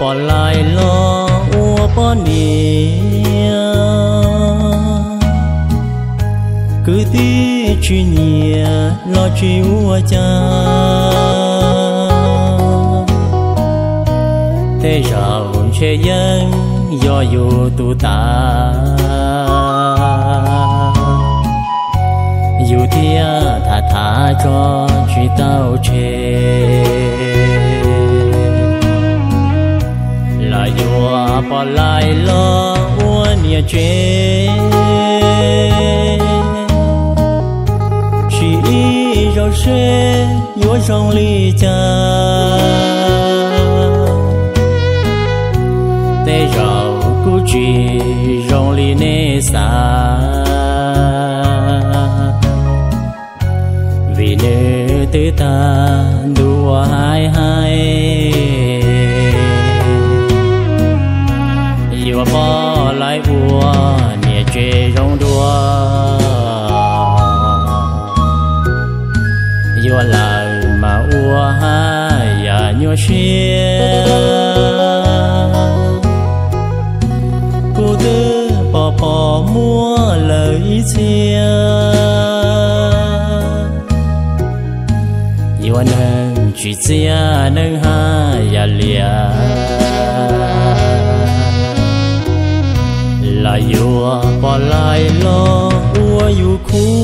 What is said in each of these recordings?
bỏ lại lo ua bỏ nì cứ tí truy nhìa lo truy ua cha. Thế giờ hồn che dân do dù tụ ta là dù bỏ lại lo uốn nhà chê. Chỉ rồi sẽ nhớ rong ly cha tê rồi cú chỉ trong ly nê xa 来嘛我哈呀鸟些，故得宝宝摸了一切，一万能去家能哈呀俩，来哟把来咯我有苦。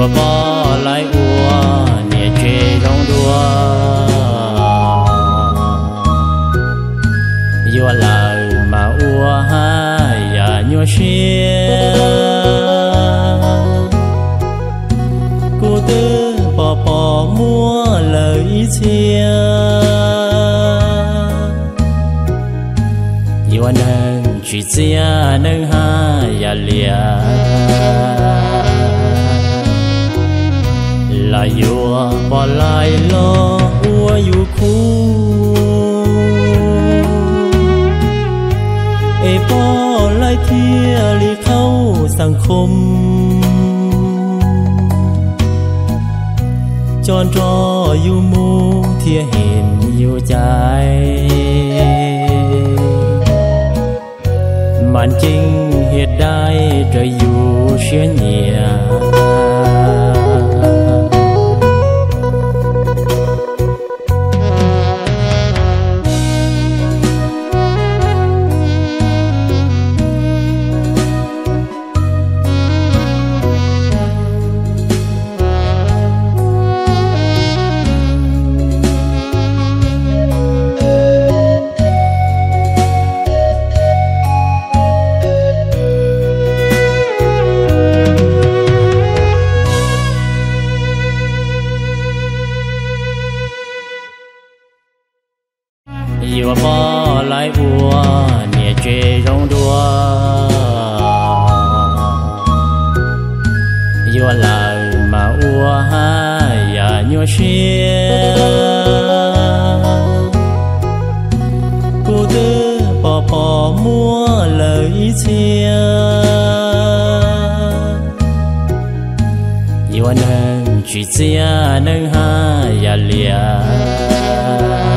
chùa bỏ lại ua, nhẹ chê trong đua. Yêu lời mà ua hai và nhua xia, cô tư bỏ bỏ mua lời chia. Yêu nâng chỉ chia nâng hai và liền อยู่บ่ลายลออัวอยู่คู่ เอป้อลายเที่ยวลีเข้าสังคม จอนรออยู่มูเที่ยเห็นอยู่ใจ มันจริงเหตุใดจะอยู่เชียเหนีย bỏ lại ua nhẹ chê trong đua. Yêu lời mà ua ha, ya nhua xiên, cô tư bỏ bỏ mua lời chia yêu nâng chỉ chia nâng ha, dạ ya lia